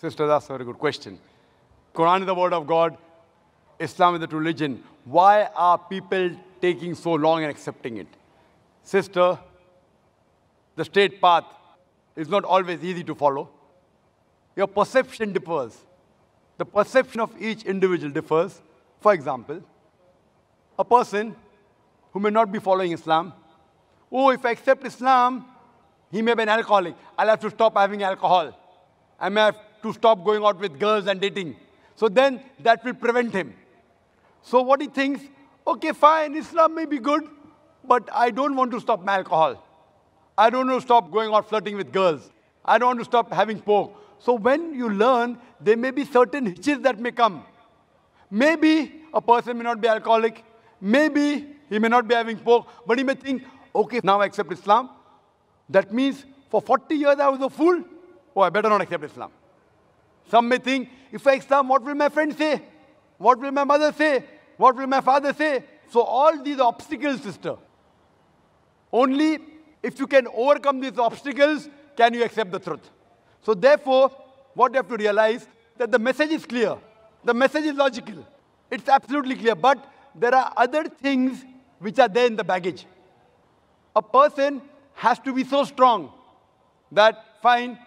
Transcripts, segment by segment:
Sister, that's a very good question. Quran is the word of God. Islam is the true religion. Why are people taking so long in accepting it? Sister, the straight path is not always easy to follow. Your perception differs. The perception of each individual differs. For example, a person who may not be following Islam, oh, if I accept Islam, he may be an alcoholic. I'll have to stop having alcohol. I may have to stop going out with girls and dating. So then that will prevent him. So what he thinks, okay, fine, Islam may be good, but I don't want to stop my alcohol. I don't want to stop going out flirting with girls. I don't want to stop having pork. So when you learn, there may be certain hitches that may come. Maybe a person may not be alcoholic. Maybe he may not be having pork, but he may think, okay, now I accept Islam. That means for 40 years I was a fool. Oh, I better not accept Islam. Some may think, if I Islam, what will my friends say? What will my mother say? What will my father say? So all these obstacles, sister. Only if you can overcome these obstacles, can you accept the truth. So therefore, what you have to realize that the message is clear. The message is logical. It's absolutely clear. But there are other things which are there in the baggage. A person has to be so strong that, fine,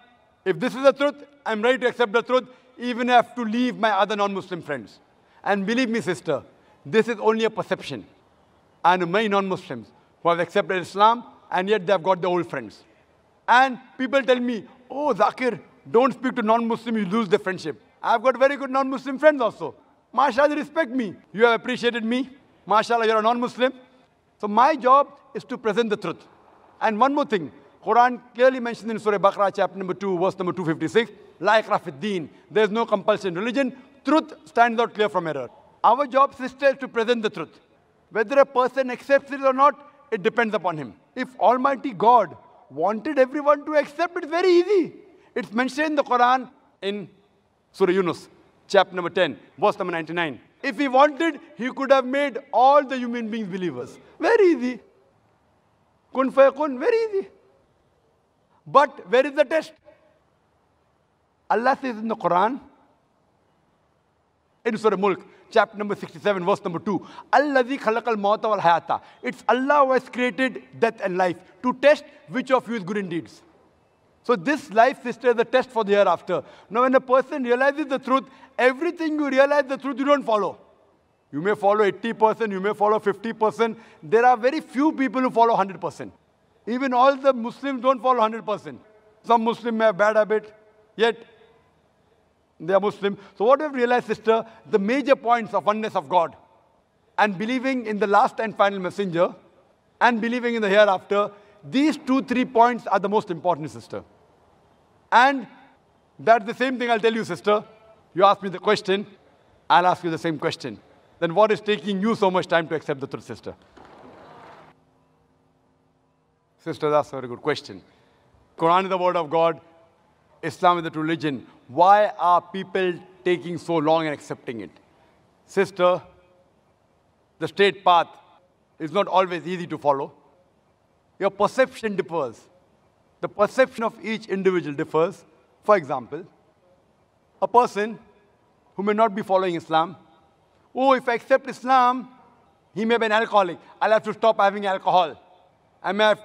if this is the truth, I'm ready to accept the truth, even if I have to leave my other non-Muslim friends. And believe me, sister, this is only a perception. And many non-Muslims who have accepted Islam, and yet they have got their old friends. And people tell me, oh, Zakir, don't speak to non-Muslim, you lose the friendship. I've got very good non-Muslim friends also. MashaAllah, respect me. You have appreciated me. MashaAllah, you're a non-Muslim. So my job is to present the truth. And one more thing, Quran clearly mentions in Surah Baqarah, chapter number 2, verse number 256, La ikrah There is no compulsion in religion. Truth stands out clear from error. Our job, sister, is to present the truth. Whether a person accepts it or not, it depends upon him. If Almighty God wanted everyone to accept, it's very easy. It's mentioned in the Quran in Surah Yunus, chapter number 10, verse number 99. If he wanted, he could have made all the human beings believers. Very easy. Kun fayakun, very easy. But where is the test? Allah says in the Quran, in Surah Mulk, chapter number 67, verse number 2, Allazi khalaqal mawta wal hayata. It's Allah who has created death and life to test which of you is good in deeds. So this life, sister, is a test for the hereafter. Now when a person realizes the truth, everything you realize the truth, you don't follow. You may follow 80%, you may follow 50%. There are very few people who follow 100%. Even all the Muslims don't follow 100%. Some Muslims may have bad habit, yet they are Muslim. So what we've realized, sister, the major points of oneness of God and believing in the last and final messenger and believing in the hereafter, these two, three points are the most important, sister. And that's the same thing I'll tell you, sister. You ask me the question, I'll ask you the same question. Then what is taking you so much time to accept the truth, sister? Sister, that's a very good question. Quran is the word of God. Islam is the true religion. Why are people taking so long in accepting it? Sister, the straight path is not always easy to follow. Your perception differs. The perception of each individual differs. For example, a person who may not be following Islam, oh, if I accept Islam, he may be an alcoholic. I'll have to stop having alcohol. I may have